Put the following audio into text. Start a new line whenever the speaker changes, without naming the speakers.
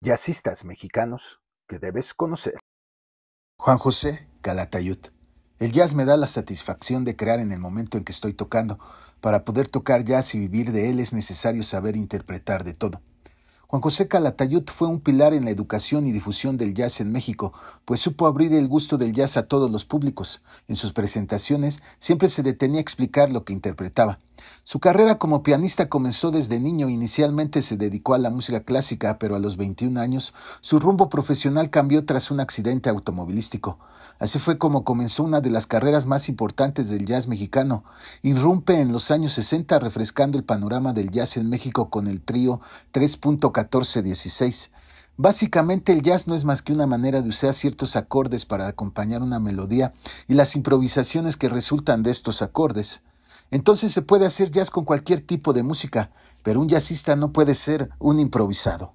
Jazzistas mexicanos que debes conocer.
Juan José Calatayud. El jazz me da la satisfacción de crear en el momento en que estoy tocando. Para poder tocar jazz y vivir de él es necesario saber interpretar de todo. Juan José Calatayud fue un pilar en la educación y difusión del jazz en México, pues supo abrir el gusto del jazz a todos los públicos. En sus presentaciones siempre se detenía a explicar lo que interpretaba. Su carrera como pianista comenzó desde niño. Inicialmente se dedicó a la música clásica, pero a los 21 años su rumbo profesional cambió tras un accidente automovilístico. Así fue como comenzó una de las carreras más importantes del jazz mexicano. Irrumpe en los años 60 refrescando el panorama del jazz en México con el trío 3.1416. Básicamente el jazz no es más que una manera de usar ciertos acordes para acompañar una melodía y las improvisaciones que resultan de estos acordes. Entonces se puede hacer jazz con cualquier tipo de música, pero un jazzista no puede ser un improvisado.